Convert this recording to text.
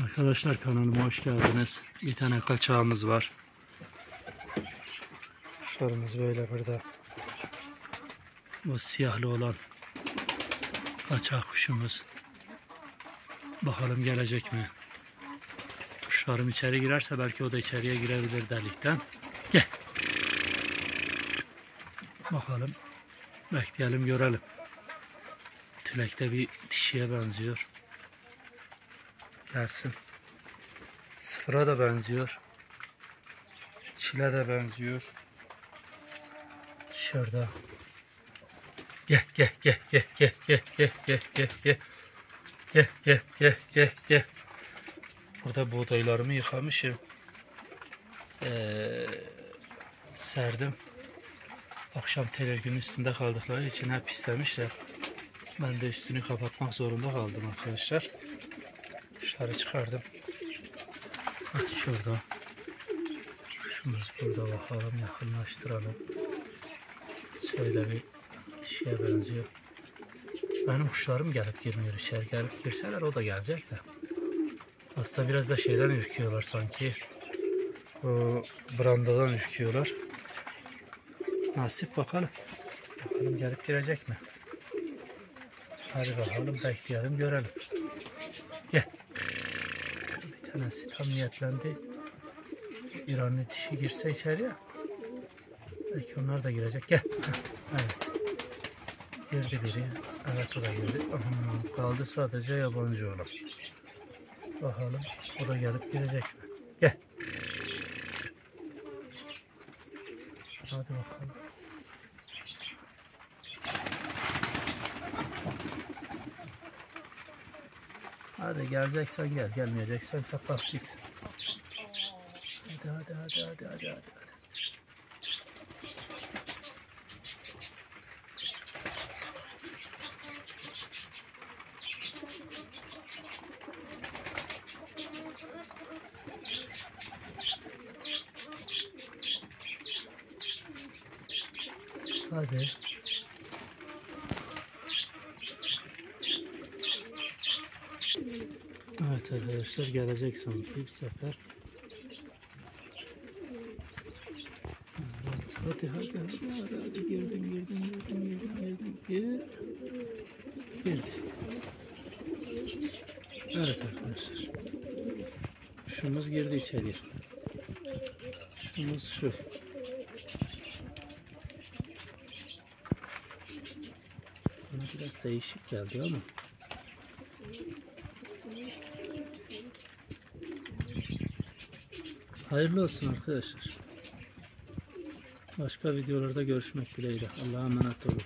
Arkadaşlar kanalıma hoş geldiniz. Bir tane kaçağımız var. Kuşlarımız böyle burada. Bu siyahlı olan kaçak kuşumuz. Bakalım gelecek mi? Kuşlarım içeri girerse belki o da içeriye girebilir delikten. Gel. Bakalım. Bekleyelim görelim. Tülekte bir dişiye benziyor. Gelsin. Sıfıra da benziyor. Çile de benziyor. Dışarıda. Gel gel gel gel gel gel gel gel gel gel. Gel gel gel gel gel. Burada buğdaylarımı yıkamışım. Ee, serdim. Akşam telerginin üstünde kaldıkları için hep istemişler. Ben de üstünü kapatmak zorunda kaldım arkadaşlar. Dışarı çıkardım. Hah, şurada. Kuşumuz burada bakalım yakınlaştıralım. Şöyle bir şeye benziyor. Benim kuşlarım gelip girmiyor içeri. Gelip girseler o da gelecek de. Aslında biraz da şeyden ürküyorlar sanki. O brandadan ürküyorlar. Nasip bakalım. Bakalım gelip girecek mi? Hadi bakalım bekleyelim görelim. Gel. Tam niyetlendi. İranlı dişi girse içeriye. Belki onlar da girecek. Gel. Evet. Girdi biri. Evet o da girdi. Aha, kaldı sadece yabancı olan. Bakalım o da gelip girecek mi? Gel. Hadi bakalım. Hadi geleceksen gel, gelmeyeceksen sapat git. Hadi hadi hadi hadi hadi hadi. Hadi. Evet arkadaşlar gelecek sanki bir sefer. Evet, hadi hadi hadi hadi hadi girdin girdin girdin girdin girdin gir. Girdi. Evet arkadaşlar. Kuşumuz girdi içeriye. Kuşumuz şu. Bana biraz değişik geldi ama. Hayırlı olsun arkadaşlar. Başka videolarda görüşmek dileğiyle. Allah'a emanet olun.